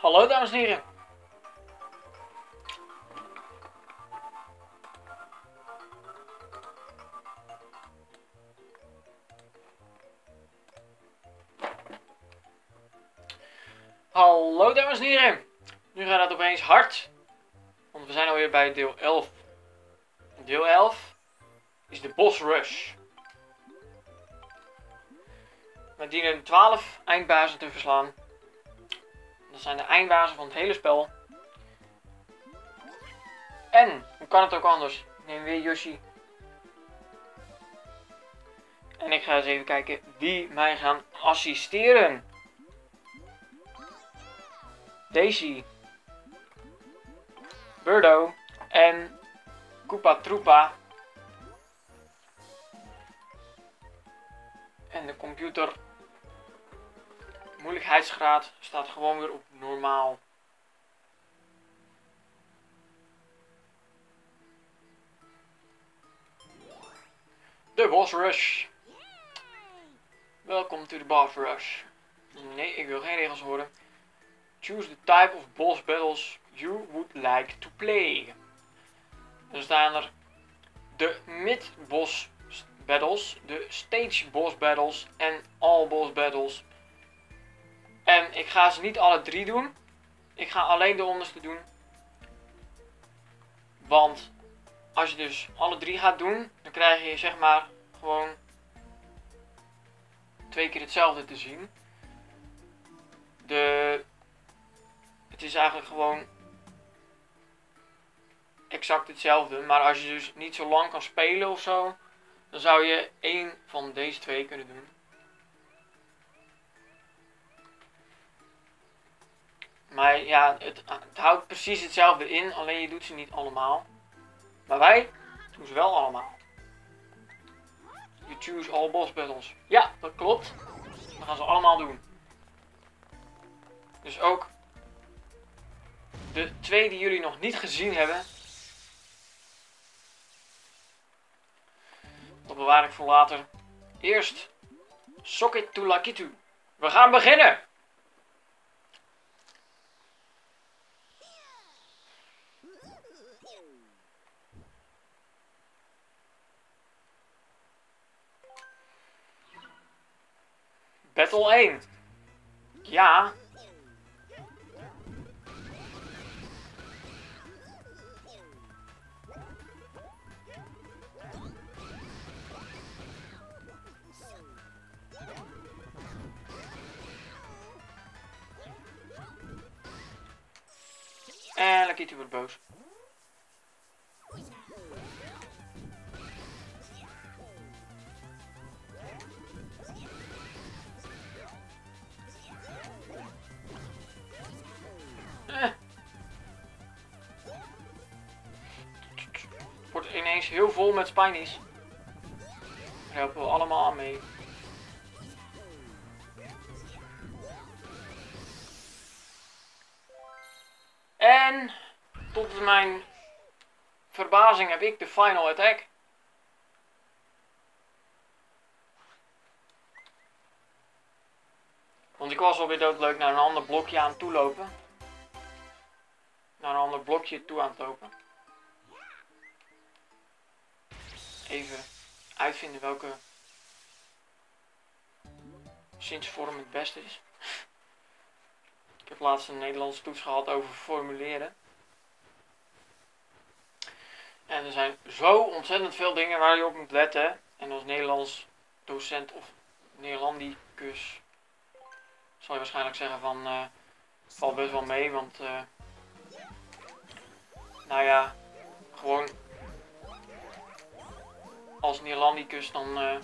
Hallo dames en heren. Hallo dames en heren. Nu gaat het opeens hard. Want we zijn alweer bij deel 11. Deel 11 is de Boss Rush. We dienen 12 eindbazen te verslaan. Dat zijn de eindbazen van het hele spel. En, hoe kan het ook anders? Neem weer Yoshi. En ik ga eens even kijken wie mij gaan assisteren. Daisy. Birdo. En Koopa Troopa. En de computer moeilijkheidsgraad staat gewoon weer op normaal. De boss rush. Welkom to the boss rush. Nee, ik wil geen regels horen. Choose the type of boss battles you would like to play. Dan staan er de mid-boss battles, de stage boss battles en all boss battles. En ik ga ze niet alle drie doen. Ik ga alleen de onderste doen. Want als je dus alle drie gaat doen, dan krijg je zeg maar gewoon twee keer hetzelfde te zien. De, het is eigenlijk gewoon exact hetzelfde. Maar als je dus niet zo lang kan spelen of zo, dan zou je één van deze twee kunnen doen. Maar ja, het, houdt precies hetzelfde in, alleen je doet ze niet allemaal. Maar wij doen ze wel allemaal. You choose all boss battles. Ja, dat klopt. We gaan ze allemaal doen. Dus ook de twee die jullie nog niet gezien hebben. Dat bewaar ik voor later. Eerst Socket to Lakitu. We gaan beginnen! Battle 1. Ja. En wordt boos. Ineens heel vol met spinies. Daar helpen we allemaal aan mee. En tot mijn verbazing heb ik de final attack. Want ik was alweer doodleuk naar een ander blokje aan het toelopen. Naar een ander blokje toe aan het lopen. Even uitvinden welke zinsvorm het beste is. Ik heb laatst een Nederlandse toets gehad over formuleren. En er zijn zo ontzettend veel dingen waar je op moet letten. En als Nederlands docent of Nederlandicus zal je waarschijnlijk zeggen van uh, best wel mee, want uh, nou ja, gewoon als Nederlandicus dan uh,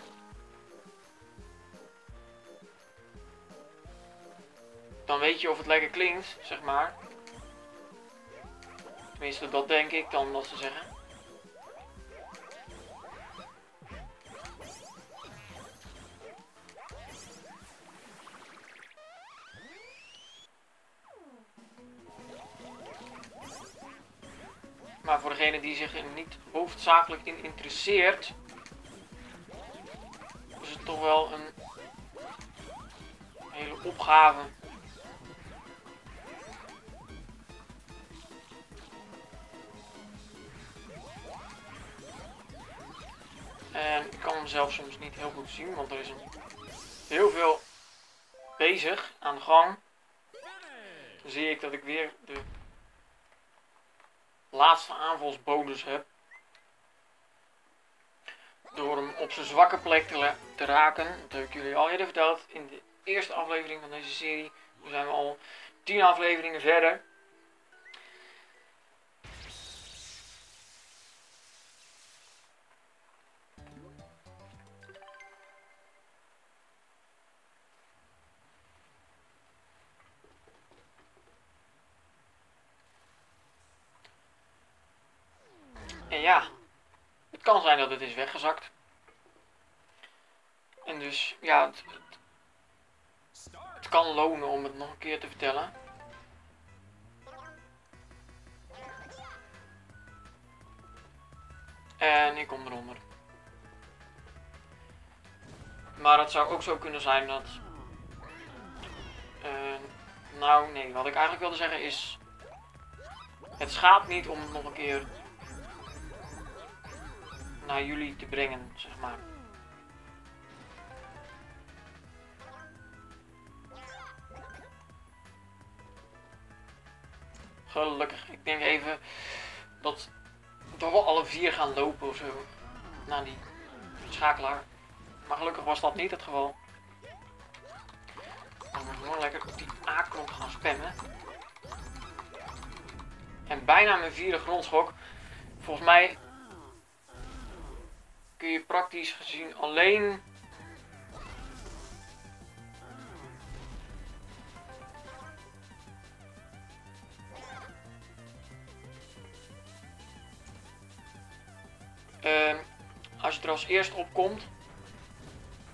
dan weet je of het lekker klinkt, zeg maar. Tenminste, dat denk ik dan dat ze zeggen. Maar voor degene die zich er niet hoofdzakelijk in interesseert, toch wel een hele opgave. En ik kan hem zelf soms niet heel goed zien, want er is heel veel bezig aan de gang. Dan zie ik dat ik weer de laatste aanvalsbonus heb. Door hem op zijn zwakke plek te, te raken. Dat heb ik jullie al eerder verteld in de eerste aflevering van deze serie. Nu zijn we al 10 afleveringen verder. Kan zijn dat het is weggezakt. En dus, ja, het, het, kan lonen om het nog een keer te vertellen. En ik kom eronder. Maar het zou ook zo kunnen zijn dat... Uh, nou, nee, wat ik eigenlijk wilde zeggen is... Het schaadt niet om het nog een keer naar jullie te brengen, zeg maar. Gelukkig. Ik denk even dat, dat we alle vier gaan lopen of zo. Naar die schakelaar. Maar gelukkig was dat niet het geval. Dan moet gewoon lekker op die A-knop gaan spammen. En bijna mijn vierde grondschok. Volgens mij kun je praktisch gezien alleen uh, als je er als eerst op komt,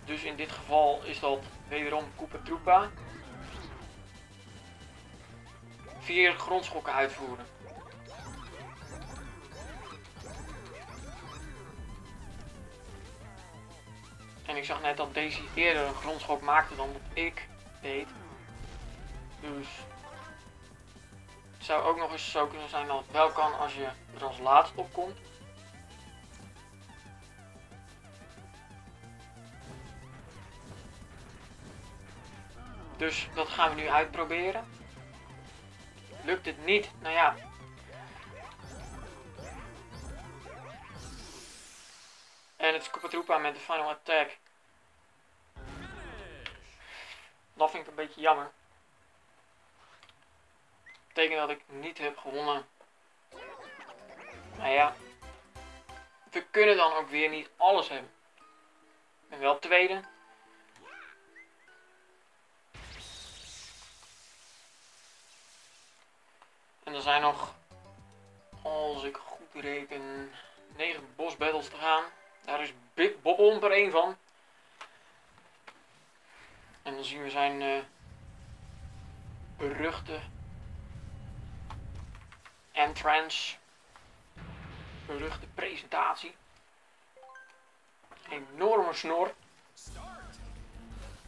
dus in dit geval is dat wederom Koopa Troopa, vier grondschokken uitvoeren. En ik zag net dat Daisy eerder een grondschok maakte dan dat ik deed. Dus het zou ook nog eens zo kunnen zijn dat het wel kan als je er als laatst op komt. Dus dat gaan we nu uitproberen. Lukt het niet? Nou ja. En het Koopa met de final attack. Dat vind ik een beetje jammer. Betekent dat ik niet heb gewonnen. Nou ja. We kunnen dan ook weer niet alles hebben. Ben wel tweede. En er zijn nog, als ik goed reken, 9 boss battles te gaan. Daar is Big Bob er één van. En dan zien we zijn uh, beruchte entrance. Beruchte presentatie. Enorme snor.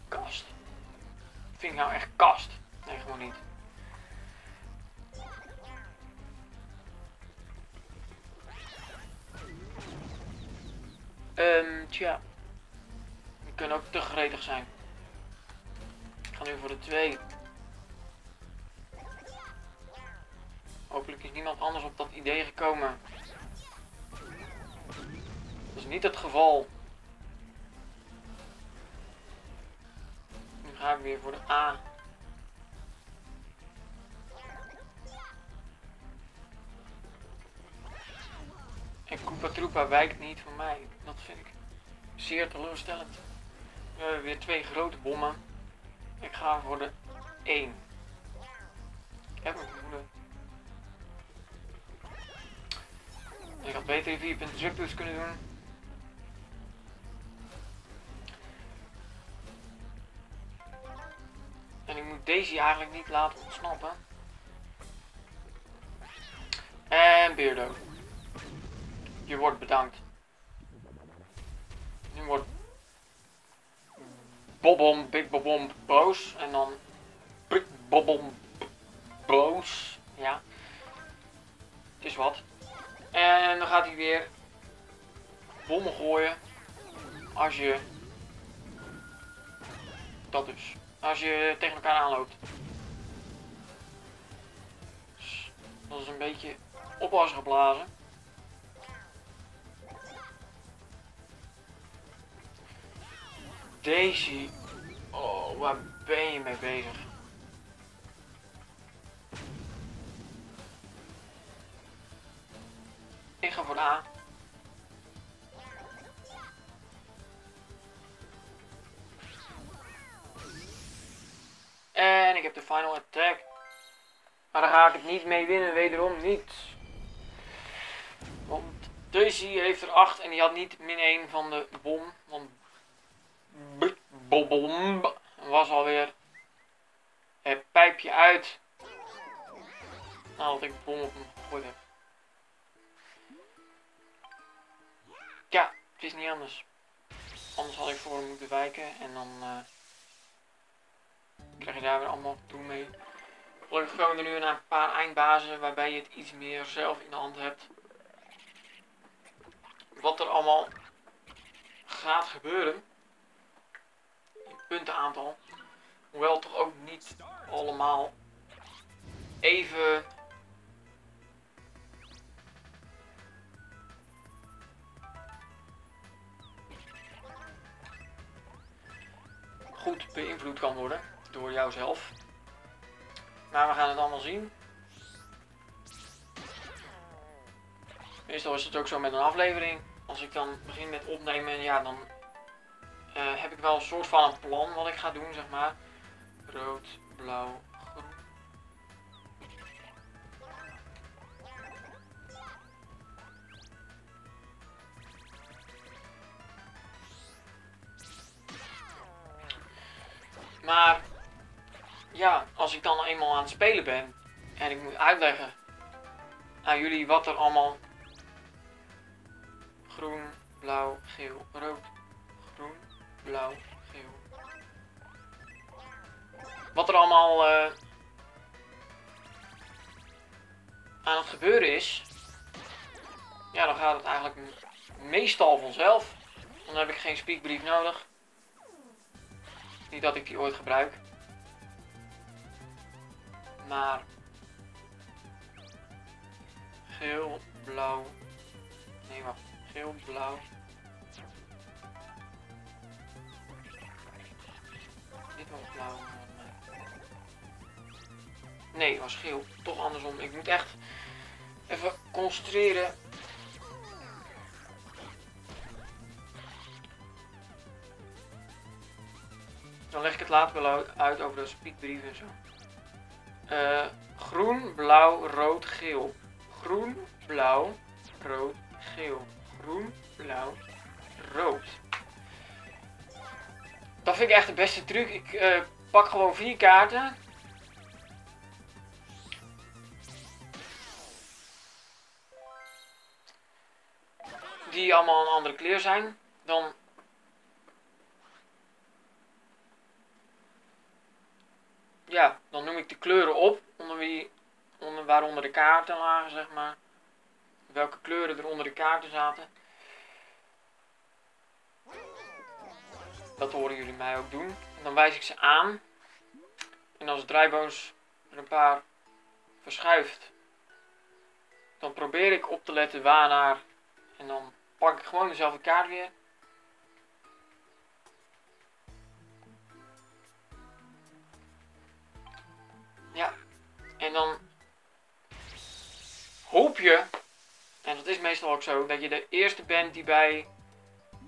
Kast. Vind ik nou echt kast? Nee, gewoon niet. Um, tja. Die kunnen ook te gretig zijn. Nu voor de twee. Hopelijk is niemand anders op dat idee gekomen. Dat is niet het geval. Nu ga ik weer voor de A. En Koopa Troopa wijkt niet van mij. Dat vind ik zeer teleurstellend. We hebben weer twee grote bommen. Ik ga voor de 1. Ik heb mijn vermoeden. Ik had beter 4 punten kunnen doen. En ik moet deze eigenlijk niet laten ontsnappen. En Beardo. Je wordt bedankt. Nu wordt Bobom, Big Bobom boos. En dan Big Bobom boos. Ja. Het is wat. En dan gaat hij weer bommen gooien. als je... Dat dus. Als je tegen elkaar aanloopt. Dus dat is een beetje oppassen geblazen. Daisy. Oh, waar ben je mee bezig? Ik ga voor A. En ik heb de final attack. Maar daar ga ik het niet mee winnen, wederom niet. Want Daisy heeft er 8 en die had niet min 1 van de bom. Want bom was alweer het pijpje uit. Nou, dat ik bom op hem gegooid heb. Ja, het is niet anders. Anders had ik voor hem moeten wijken en dan uh, krijg je daar weer allemaal toe mee. Gelukkig komen er nu naar een paar eindbazen waarbij je het iets meer zelf in de hand hebt. Wat er allemaal gaat gebeuren. Puntenaantal. Hoewel toch ook niet allemaal even goed beïnvloed kan worden door jouzelf. Maar we gaan het allemaal zien. Meestal is het ook zo met een aflevering. Als ik dan begin met opnemen, ja, dan uh, heb ik wel een soort van een plan wat ik ga doen, zeg maar. Rood, blauw, groen. Maar ja, als ik dan eenmaal aan het spelen ben en ik moet uitleggen aan jullie wat er allemaal groen, blauw, geel, rood, blauw, geel. Wat er allemaal uh, aan het gebeuren is, ja, dan gaat het eigenlijk meestal vanzelf. Dan heb ik geen speakbrief nodig. Niet dat ik die ooit gebruik. Maar geel, blauw. Nee, wacht. Geel, blauw. Dit was blauw. Nee, het was geel. Toch andersom. Ik moet echt even concentreren. Dan leg ik het later wel uit over de speakbrief en zo. Uh, groen, blauw, rood, geel. Groen, blauw, rood, geel. Groen, blauw, rood. Dat vind ik echt de beste truc. Ik uh, pak gewoon vier kaarten. Die allemaal een andere kleur zijn. Dan ja, dan noem ik de kleuren op, onder wie, onder, waaronder de kaarten lagen, zeg maar. Welke kleuren er onder de kaarten zaten. Dat horen jullie mij ook doen. En dan wijs ik ze aan. En als het draaiboos er een paar verschuift, dan probeer ik op te letten waarnaar. En dan pak ik gewoon dezelfde kaart weer. Ja, en dan hoop je, en dat is meestal ook zo, dat je de eerste bent die bij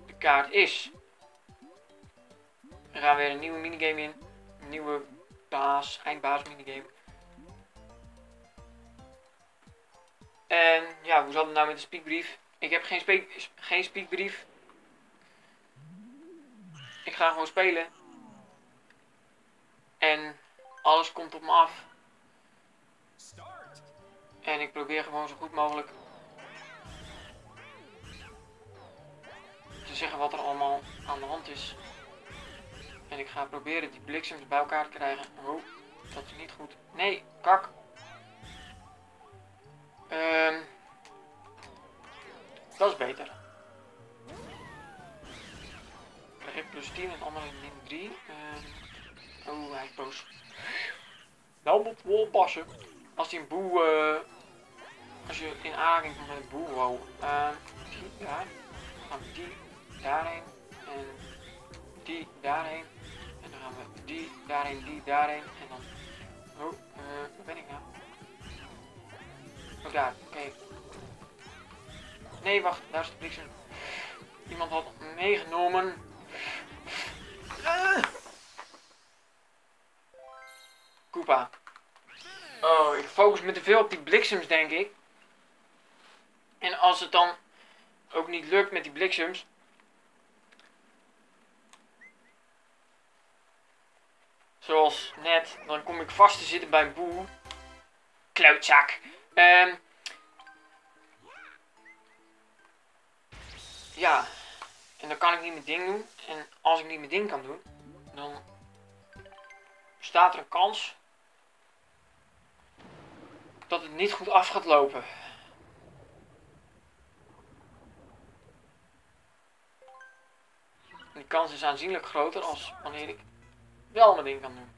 de kaart is. We gaan weer een nieuwe minigame in. Een nieuwe baas, eindbaas minigame. En ja, hoe zat het nou met de speakbrief? Ik heb geen, speak, geen speakbrief. Ik ga gewoon spelen. En alles komt op me af. En ik probeer gewoon zo goed mogelijk te zeggen wat er allemaal aan de hand is. En ik ga proberen die bliksems bij elkaar te krijgen. Oh, dat is niet goed. Nee, kak. Um, dat is beter. heeft plus 10 en de andere min 3. Uh, oh, hij is boos. Nou moet wel passen. Als hij een boe... Uh, als je in aanraking komt met boe, wow. Uh, die daar. Dan die daarheen. En die daarheen. En dan gaan we die daarheen, die daarheen. En dan... Oh, uh, waar ben ik nou? Oh, daar. Oké. Nee, wacht. Daar is de bliksem. Iemand had meegenomen. Uh. Koopa. Oh, ik focus me te veel op die bliksems, denk ik. En als het dan ook niet lukt met die bliksems. Zoals net, dan kom ik vast te zitten bij Boe. Klootzak. Um, ja, en dan kan ik niet mijn ding doen. En als ik niet mijn ding kan doen, dan staat er een kans dat het niet goed af gaat lopen. die kans is aanzienlijk groter als wanneer ik wel mijn ding kan doen.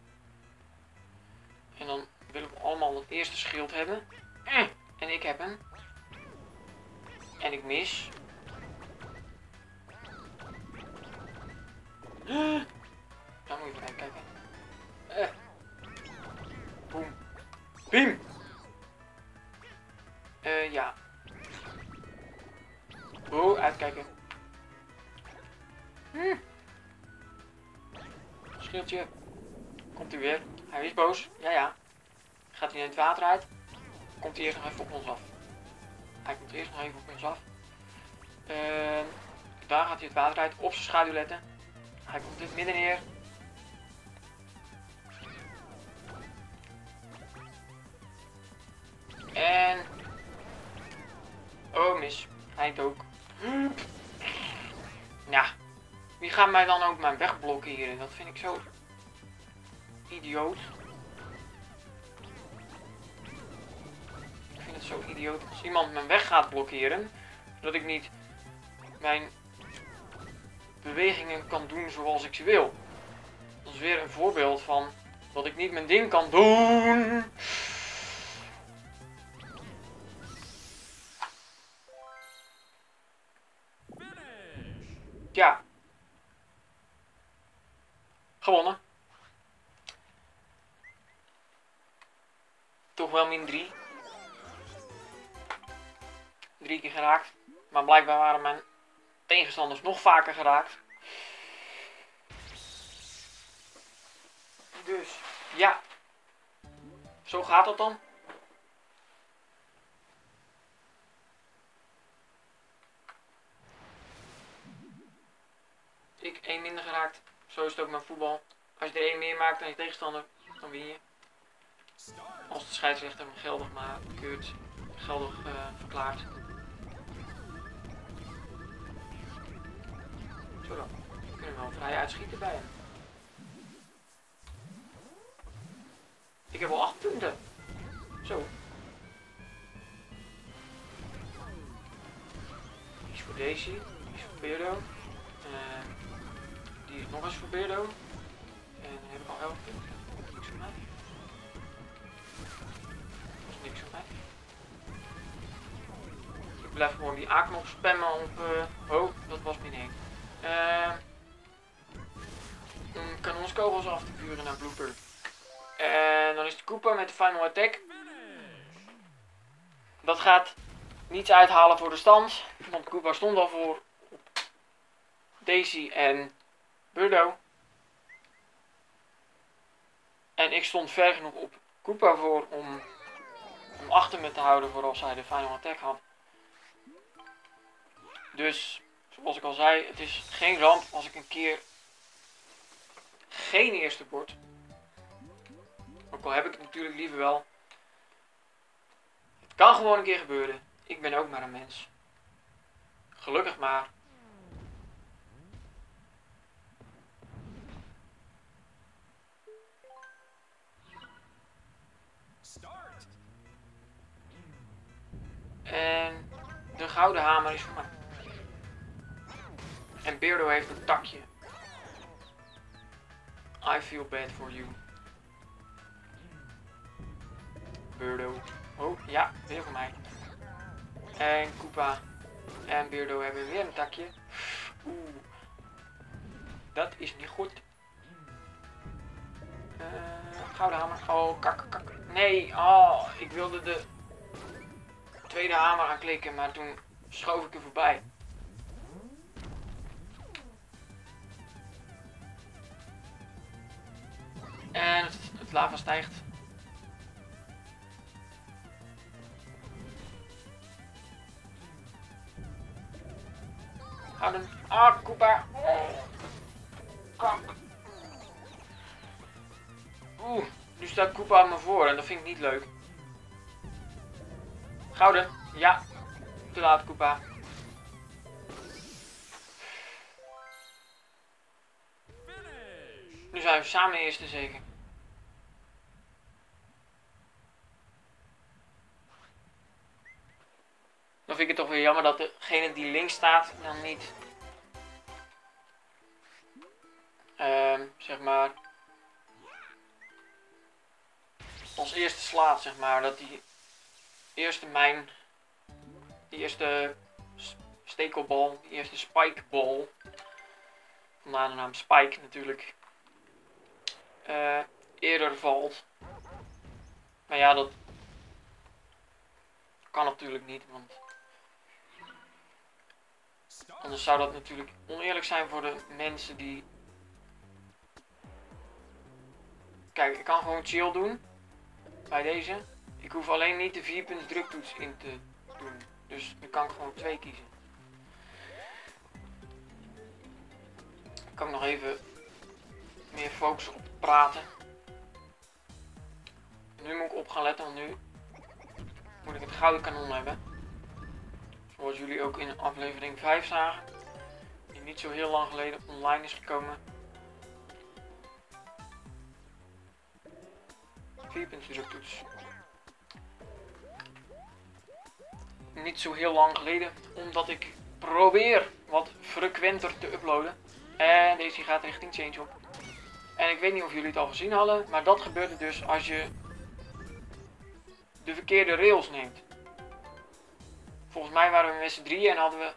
En dan wil ik allemaal het eerste schild hebben. En ik heb hem. En ik mis. Dan moet je even kijken. Eh. Boom. Beam. Uh, ja. Oh, uitkijken. Schildje. Komt hij weer. Hij is boos. Ja, ja. Gaat hij in het water uit? Komt hij eerst nog even op ons af. Hij komt eerst nog even op ons af. Uh, daar gaat hij het water uit. Op zijn schaduw letten. Hij komt dit midden neer. En... Oh, mis. Hij ook. Ja. Wie gaat mij dan ook mijn weg blokkeren? Dat vind ik zo... Idioot. Ik vind het zo idioot als iemand mijn weg gaat blokkeren. Zodat ik niet mijn bewegingen kan doen zoals ik ze wil. Dat is weer een voorbeeld van dat ik niet mijn ding kan doen. Gewonnen. Toch wel min 3. Drie keer geraakt. Maar blijkbaar waren mijn tegenstanders nog vaker geraakt. Dus, ja. Zo gaat dat dan. Ik één minder geraakt. Zo is het ook met voetbal. Als je er één meer maakt dan je tegenstander, dan win je. Als de scheidsrechter hem geldig maakt, keurt, geldig uh, verklaart. Zo dan. We kunnen wel vrij uitschieten bij hem. Ik heb al 8 punten. Zo. Die is voor. Die is voor Beardo. Uh, nog eens Beardo. En dan heb ik al 11 punten. Niks voor mij. Niks voor mij. Ik blijf gewoon die A-knop spammen op... Uh, oh, dat was 1. Uh, om kanonskogels af te vuren naar Blooper. En dan is de Koopa met de Final Attack. Dat gaat niets uithalen voor de stand. Want Koopa stond al voor Daisy en En ik stond ver genoeg op Koopa voor om achter me te houden voor als hij de Final Attack had. Dus zoals ik al zei, het is geen ramp als ik een keer geen eerste word. Ook al heb ik het natuurlijk liever wel. Het kan gewoon een keer gebeuren. Ik ben ook maar een mens. Gelukkig maar. Gouden hamer is voor mij. En Beardo heeft een takje. I feel bad for you. Birdo. Oh, ja, weer voor mij. En Koopa en Beardo hebben weer een takje. Oeh. Dat is niet goed. Uh, gouden hamer. Oh, kak, kak. Nee, oh, ik wilde de tweede hamer aanklikken, maar toen schoof ik er voorbij. En het, lava stijgt. Houden. Ah, Koopa. Kak. Oeh, nu staat Koopa aan me voor en dat vind ik niet leuk. Gouden. Ja. Te laat, Koopa. Nu zijn we samen eerste zeker. Dan vind ik het toch weer jammer dat degene die links staat dan niet... Uh, zeg maar... Als eerste slaat, zeg maar. Dat die eerste mijn... Die eerste stekelbal, die eerste spikebal. Vandaar de naam Spike natuurlijk. Uh, eerder valt. Maar ja, dat kan natuurlijk niet, want Anders zou dat natuurlijk oneerlijk zijn voor de mensen die... Kijk, ik kan gewoon chill doen. Bij deze. Ik hoef alleen niet de 4 punten druktoets in te doen. Dus dan kan ik gewoon twee kiezen. Ik kan nog even meer focussen op praten. Nu moet ik op gaan letten, want nu moet ik het gouden kanon hebben. Zoals jullie ook in aflevering 5 zagen. Die niet zo heel lang geleden online is gekomen. 4 druktoets. Niet zo heel lang geleden. Omdat ik probeer wat frequenter te uploaden. En deze gaat richting Change op. En ik weet niet of jullie het al gezien hadden. Maar dat gebeurt dus als je de verkeerde rails neemt. Volgens mij waren we met z'n drieën en hadden we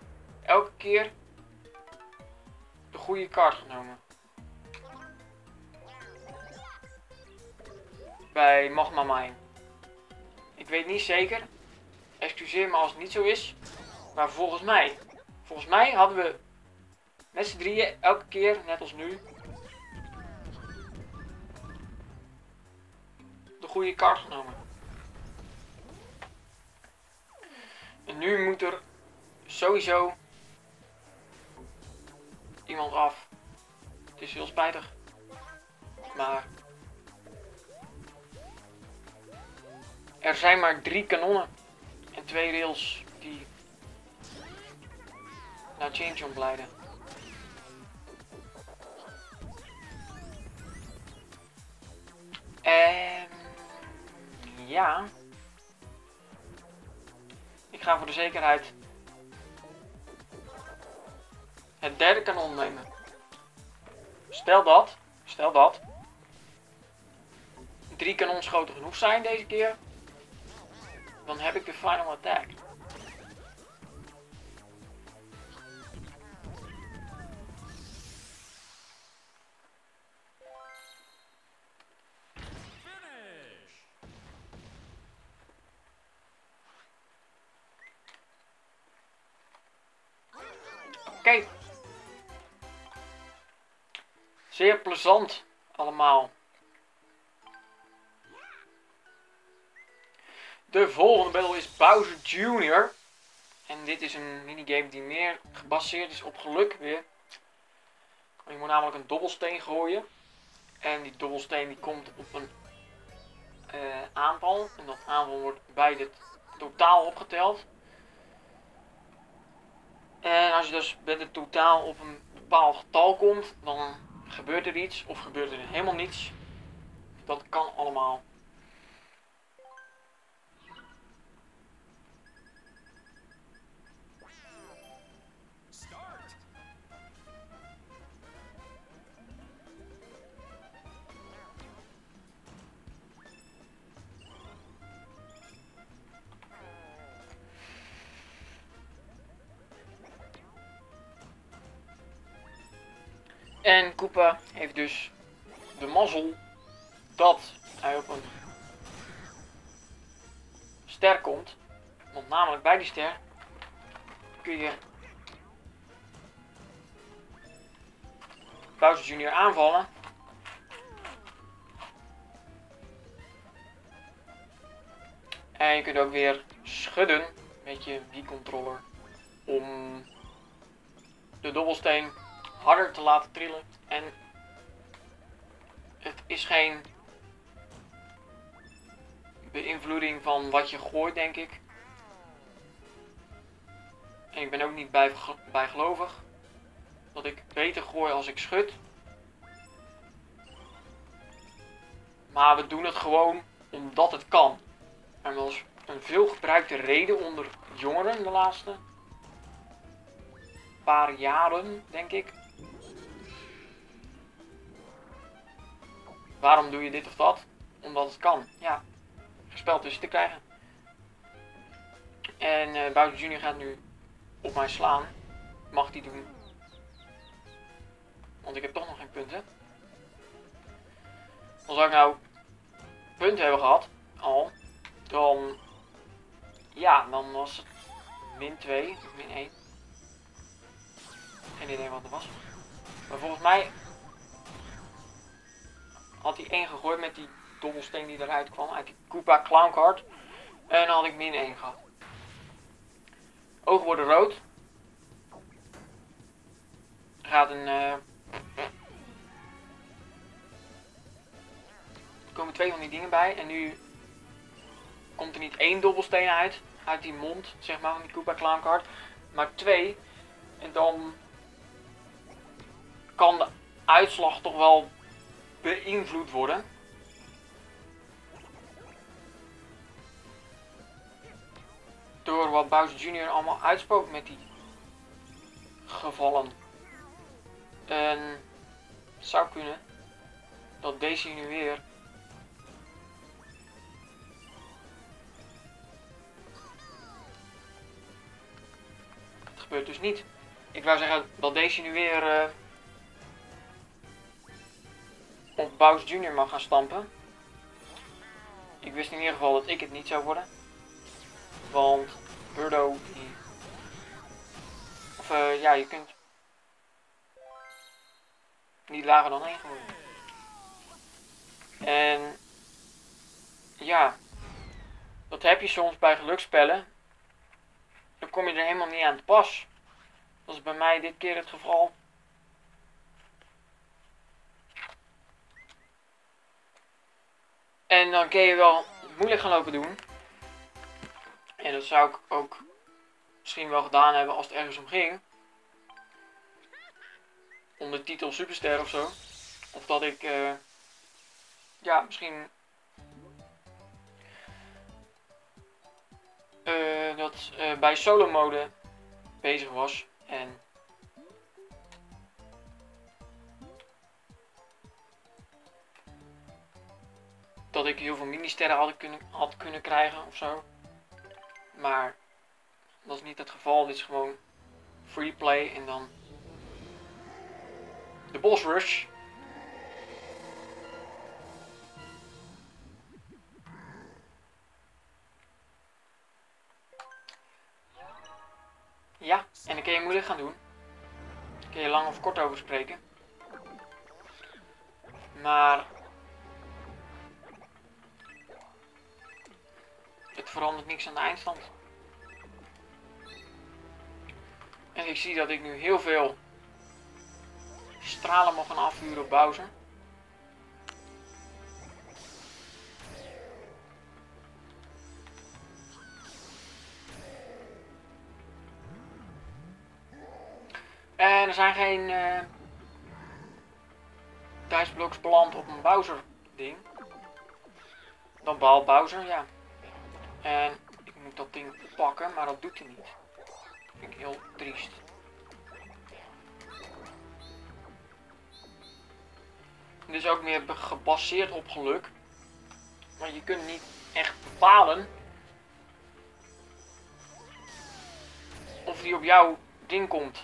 elke keer de goede kaart genomen. Bij Magma Mine. Ik weet niet zeker. Excuseer me als het niet zo is. Maar volgens mij. Volgens mij hadden we met z'n drieën elke keer, net als nu. De goede kaart genomen. En nu moet er sowieso iemand af. Het is heel spijtig. Maar er zijn maar drie kanonnen en twee rails die naar Change leiden. En ja. Ik ga voor de zekerheid het derde kanon nemen. Stel dat, stel dat, drie kanonschoten genoeg zijn deze keer, dan heb ik de final attack. Oké. Zeer plezant allemaal. De volgende battle is Bowser Jr. En dit is een minigame die meer gebaseerd is op geluk weer. Je moet namelijk een dobbelsteen gooien. En die dobbelsteen die komt op een uh, aantal. En dat aantal wordt bij het totaal opgeteld. En als je dus met het totaal op een bepaald getal komt, dan gebeurt er iets of gebeurt er helemaal niets. Dat kan allemaal. En Koopa heeft dus de mazzel dat hij op een ster komt. Want namelijk bij die ster kun je Bowser Jr. aanvallen. En je kunt ook weer schudden met je Wii-controller om de dobbelsteen harder te laten trillen. En het is geen beïnvloeding van wat je gooit, denk ik. En ik ben ook niet bij, bijgelovig. Dat ik beter gooi als ik schud. Maar we doen het gewoon omdat het kan. Er was een veel gebruikte reden onder jongeren de laatste paar jaren, denk ik. Waarom doe je dit of dat? Omdat het kan. Ja, spel tussen te krijgen. En uh, Jr. gaat nu op mij slaan. Mag die doen. Want ik heb toch nog geen punten. Als ik nou punten hebben gehad, al, dan, ja, dan was het min 2, min 1. Geen idee wat het was. Maar volgens mij had hij 1 gegooid met die dobbelsteen die eruit kwam, uit die Koopa Clown Card. En dan had ik min 1 gehad. Ogen worden rood. Gaat een... Uh... Er komen twee van die dingen bij en nu komt er niet één dobbelsteen uit, uit die mond, zeg maar, van die Koopa Clown Card, maar twee. En dan kan de uitslag toch wel beïnvloed worden. Door wat Bowser Jr. allemaal uitspookt met die gevallen. En zou kunnen dat deze Het gebeurt dus niet. Ik wou zeggen dat deze uh, op Bowser Jr. mag gaan stampen. Ik wist in ieder geval dat ik het niet zou worden. Want Birdo die... Of uh, ja, je kunt niet lager dan 1 geworden. En ja, dat heb je soms bij geluksspellen. Dan kom je er helemaal niet aan te pas. Dat is bij mij dit keer het geval. En dan kun je wel moeilijk gaan lopen doen. En dat zou ik ook misschien wel gedaan hebben als het ergens om ging. Om de titel Superster of zo. Of dat ik, uh, ja, misschien... Uh, dat uh, bij solo mode bezig was. En mini-sterren had kunnen, had kunnen krijgen of zo. Maar dat is niet het geval. Dit is gewoon free play en dan de boss rush. Ja, en dan kun je moeilijk gaan doen. Daar kun je lang of kort over spreken. Maar het verandert niks aan de eindstand. En ik zie dat ik nu heel veel stralen mag gaan afvuren op Bowser. En er zijn geen uh, beland op een Bowser ding. Dan behaalt Bowser, ja. En ik moet dat ding pakken, maar dat doet hij niet. Dat vind ik heel triest. Dit is ook meer gebaseerd op geluk. Maar je kunt niet echt bepalen of die op jouw ding komt.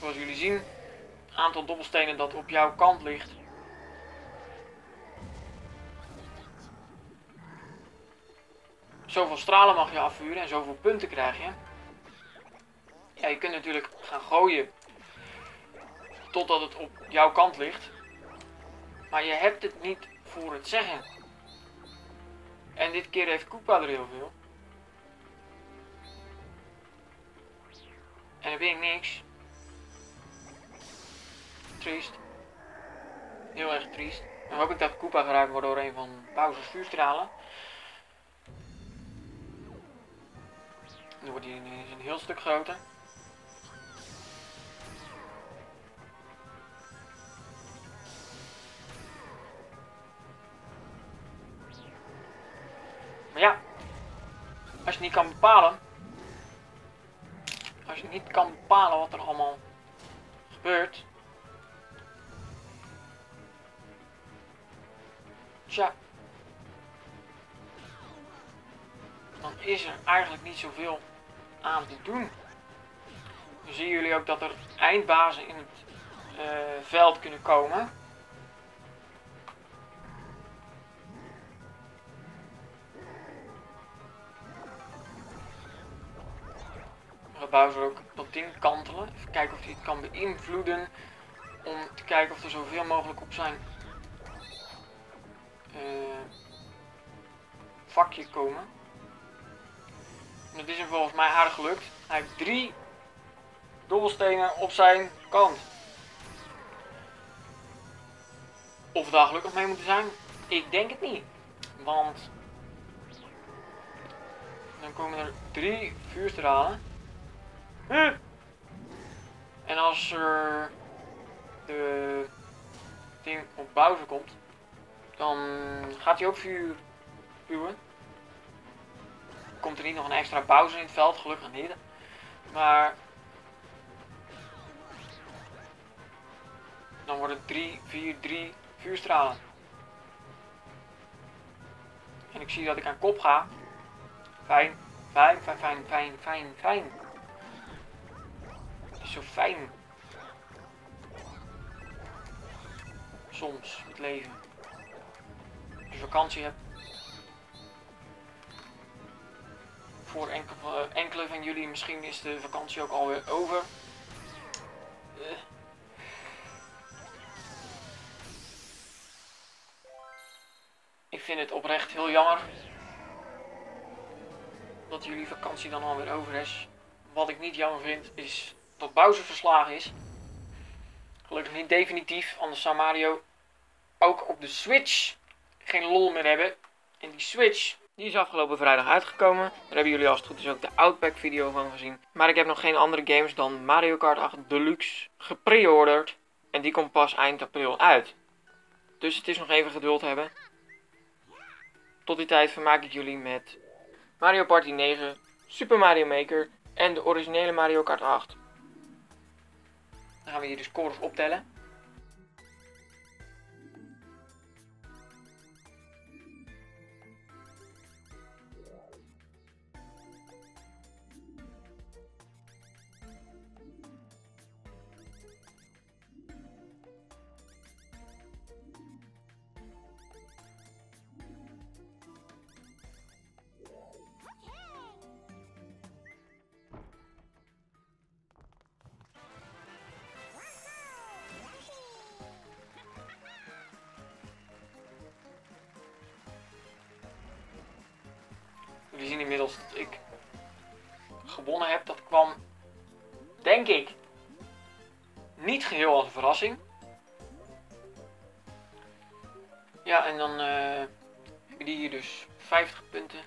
Zoals jullie zien aantal dobbelstenen dat op jouw kant ligt. Zoveel stralen mag je afvuren en zoveel punten krijg je. Ja, je kunt natuurlijk gaan gooien totdat het op jouw kant ligt. Maar je hebt het niet voor het zeggen. En dit keer heeft Koopa er heel veel. En dan ben ik niks. Triest. Heel erg triest. Dan hoop ik dat Koopa geraakt wordt door een van Bowser's vuurstralen. Nu wordt hij ineens een heel stuk groter. Maar ja, als je niet kan bepalen, als je niet kan bepalen wat er allemaal gebeurt, tja, dan is er eigenlijk niet zoveel aan te doen. Dan zien jullie ook dat er eindbazen in het uh, veld kunnen komen. gaat Bowser ook dat ding kantelen. Even kijken of hij het kan beïnvloeden. Om te kijken of er zoveel mogelijk op zijn uh, vakje komen. Dat is hem volgens mij aardig gelukt. Hij heeft drie dobbelstenen op zijn kant. Of we daar gelukkig mee moeten zijn? Ik denk het niet. Want dan komen er drie vuurstralen. En als er de ding op Bowser komt, dan gaat hij ook vuur duwen. Komt er niet nog een extra Bowser in het veld? Gelukkig niet. Maar dan worden het 3, 4, 3 vuurstralen. En ik zie dat ik aan kop ga. Fijn, fijn, fijn, fijn, fijn, fijn, fijn zo fijn. Soms, het leven. Als je vakantie hebt. Voor enkele, van jullie misschien is de vakantie ook alweer over. Uh. Ik vind het oprecht heel jammer dat jullie vakantie dan alweer over is. Wat ik niet jammer vind is dat Bowser verslagen is. Gelukkig niet definitief, anders zou Mario ook op de Switch geen lol meer hebben. En die Switch, die is afgelopen vrijdag uitgekomen. Daar hebben jullie als het goed is ook de Outback video van gezien. Maar ik heb nog geen andere games dan Mario Kart 8 Deluxe gepreorderd. En die komt pas eind april uit. Dus het is nog even geduld hebben. Tot die tijd vermaak ik jullie met Mario Party 9, Super Mario Maker en de originele Mario Kart 8. Dan gaan we hier de scores optellen. Jullie zien inmiddels dat ik gewonnen heb. Dat kwam, denk ik, niet geheel als een verrassing. Ja, en dan uh, heb je die hier dus 50 punten.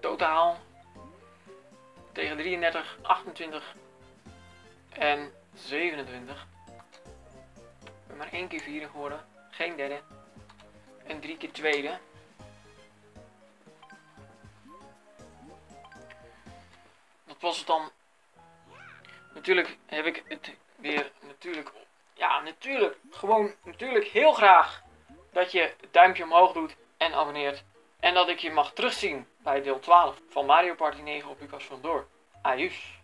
Totaal. Tegen 33, 28 en 27. Ik ben maar één keer vierde geworden. Geen derde. En drie keer tweede. Was het dan... Natuurlijk heb ik het weer natuurlijk... Ja, natuurlijk. Gewoon natuurlijk heel graag dat je het duimpje omhoog doet en abonneert. En dat ik je mag terugzien bij deel 12 van Mario Party 9 op Lucas van Door. Ajus.